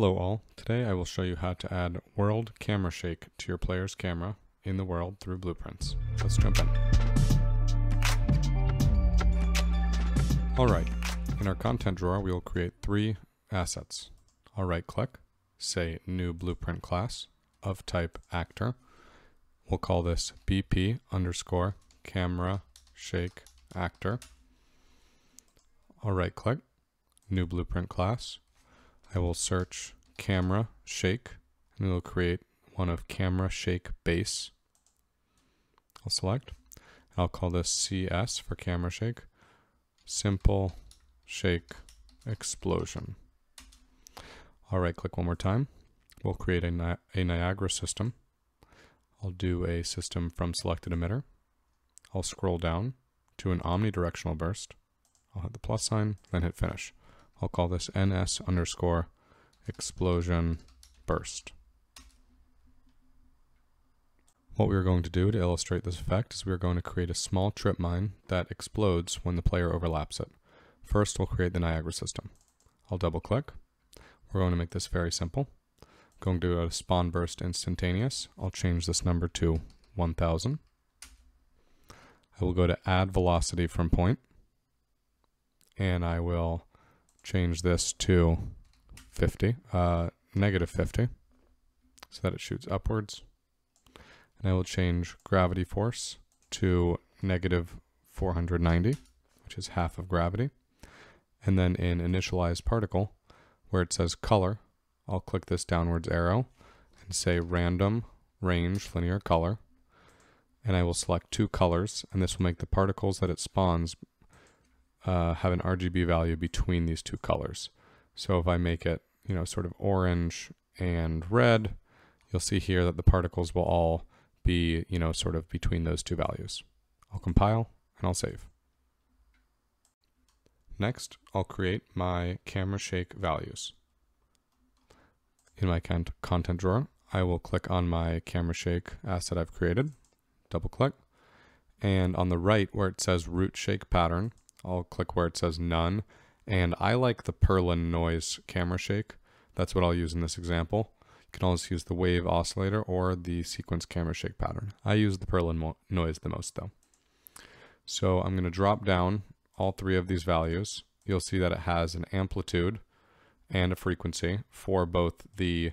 Hello all, today I will show you how to add world camera shake to your player's camera in the world through blueprints. Let's jump in. Alright, in our content drawer we will create three assets. I'll right click, say new blueprint class of type actor. We'll call this BP underscore camera shake actor. I'll right click, new blueprint class. I will search camera shake and it will create one of camera shake base. I'll select. I'll call this CS for camera shake. Simple shake explosion. I'll right click one more time. We'll create a, Ni a Niagara system. I'll do a system from selected emitter. I'll scroll down to an omnidirectional burst. I'll hit the plus sign, then hit finish. I'll call this ns underscore explosion burst. What we are going to do to illustrate this effect is we are going to create a small trip mine that explodes when the player overlaps it. First, we'll create the Niagara system. I'll double click. We're going to make this very simple. I'm going to go to spawn burst instantaneous. I'll change this number to 1000. I will go to add velocity from point and I will change this to 50, uh, negative 50, so that it shoots upwards. And I will change gravity force to negative 490, which is half of gravity. And then in initialize particle, where it says color, I'll click this downwards arrow and say random range linear color. And I will select two colors, and this will make the particles that it spawns uh, have an RGB value between these two colors. So if I make it, you know, sort of orange and red, you'll see here that the particles will all be, you know, sort of between those two values. I'll compile and I'll save. Next, I'll create my camera shake values. In my content drawer, I will click on my camera shake asset I've created, double click, and on the right where it says root shake pattern, I'll click where it says none. And I like the Perlin noise camera shake. That's what I'll use in this example. You can always use the wave oscillator or the sequence camera shake pattern. I use the Perlin noise the most though. So I'm going to drop down all three of these values. You'll see that it has an amplitude and a frequency for both the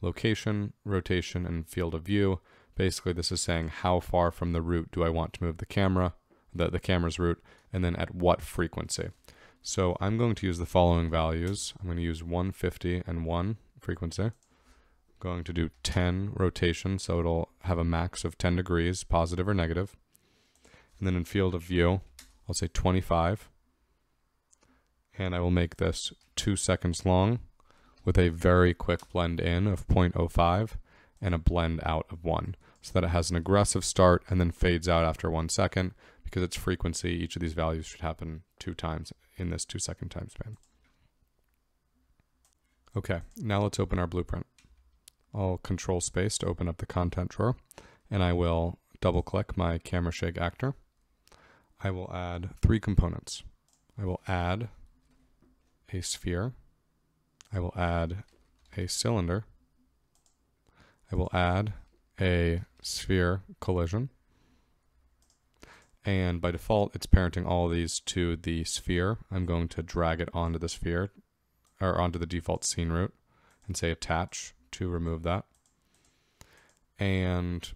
location, rotation, and field of view. Basically, this is saying how far from the root do I want to move the camera, the, the camera's root, and then at what frequency. So I'm going to use the following values. I'm going to use 150 and 1 frequency. I'm going to do 10 rotation, so it'll have a max of 10 degrees, positive or negative. And then in field of view, I'll say 25. And I will make this 2 seconds long with a very quick blend in of 0.05 and a blend out of 1 so that it has an aggressive start and then fades out after 1 second because its frequency, each of these values should happen two times in this two second time span. Okay, now let's open our blueprint. I'll control space to open up the content drawer and I will double click my camera shake actor. I will add three components. I will add a sphere. I will add a cylinder. I will add a sphere collision and by default it's parenting all these to the sphere. I'm going to drag it onto the sphere or onto the default scene root and say attach to remove that. And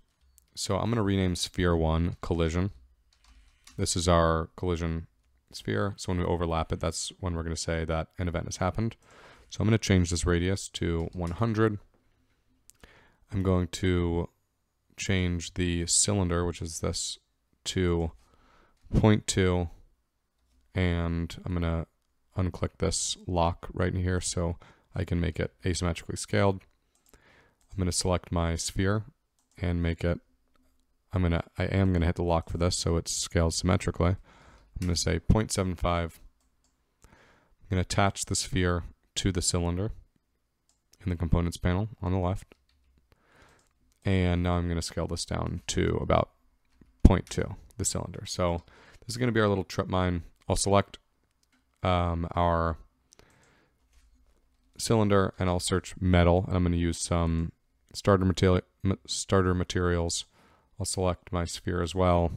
so I'm going to rename sphere 1 collision. This is our collision sphere. So when we overlap it, that's when we're going to say that an event has happened. So I'm going to change this radius to 100. I'm going to change the cylinder, which is this to 0.2 and I'm going to unclick this lock right in here so I can make it asymmetrically scaled. I'm going to select my sphere and make it I'm going to I am going to hit the lock for this so it scales symmetrically. I'm going to say 0.75. I'm going to attach the sphere to the cylinder in the components panel on the left. And now I'm going to scale this down to about 0.2, the cylinder. So this is going to be our little trip mine. I'll select um, our cylinder and I'll search metal and I'm going to use some starter material starter materials. I'll select my sphere as well.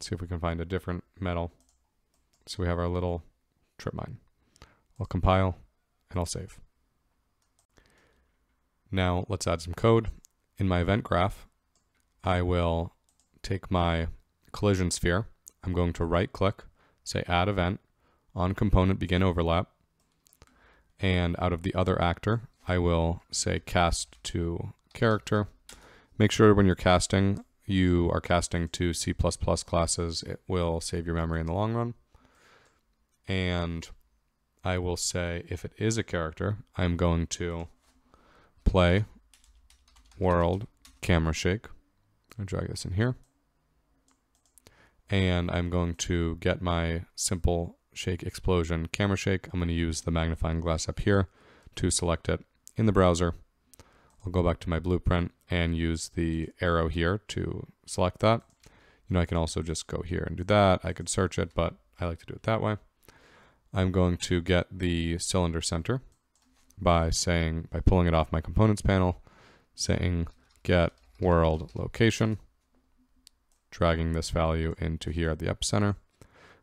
See if we can find a different metal. So we have our little trip mine. I'll compile and I'll save. Now let's add some code. In my event graph, I will take my collision sphere. I'm going to right click, say add event, on component begin overlap, and out of the other actor, I will say cast to character. Make sure when you're casting, you are casting to C++ classes. It will save your memory in the long run. And I will say if it is a character, I'm going to play world camera shake. I'll drag this in here. And I'm going to get my simple shake explosion camera shake. I'm going to use the magnifying glass up here to select it in the browser. I'll go back to my blueprint and use the arrow here to select that. You know, I can also just go here and do that. I could search it, but I like to do it that way. I'm going to get the cylinder center by saying, by pulling it off my components panel, saying get world location, dragging this value into here at the epicenter.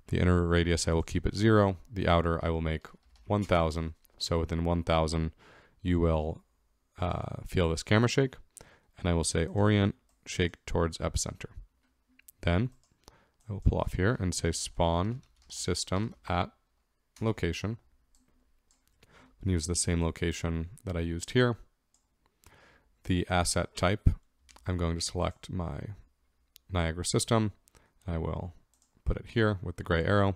The inner radius I will keep at zero. The outer I will make 1000. So within 1000, you will uh, feel this camera shake. And I will say orient shake towards epicenter. Then I will pull off here and say spawn system at location and use the same location that I used here. The asset type, I'm going to select my Niagara system. I will put it here with the gray arrow.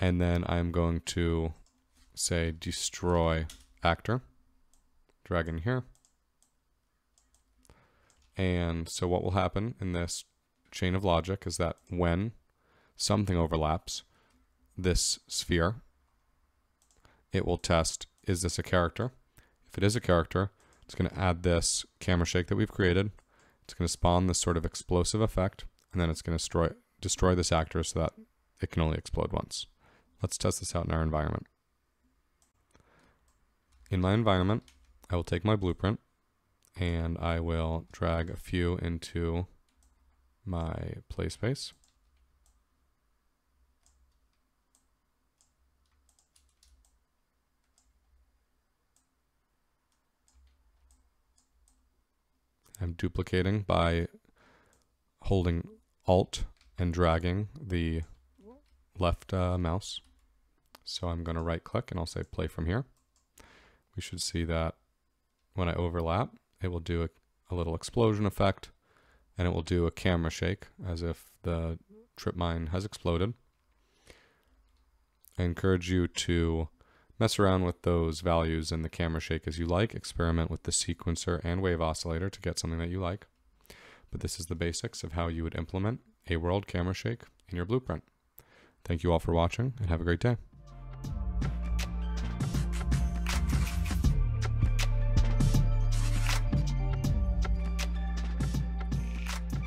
And then I'm going to say destroy actor, drag in here. And so what will happen in this chain of logic is that when something overlaps this sphere it will test, is this a character? If it is a character, it's going to add this camera shake that we've created. It's going to spawn this sort of explosive effect, and then it's going to destroy, destroy this actor so that it can only explode once. Let's test this out in our environment. In my environment, I will take my blueprint and I will drag a few into my play space. I'm duplicating by holding Alt and dragging the left uh, mouse. So I'm going to right click and I'll say play from here. We should see that when I overlap, it will do a, a little explosion effect and it will do a camera shake as if the trip mine has exploded. I encourage you to Mess around with those values in the camera shake as you like. Experiment with the sequencer and wave oscillator to get something that you like. But this is the basics of how you would implement a world camera shake in your blueprint. Thank you all for watching and have a great day.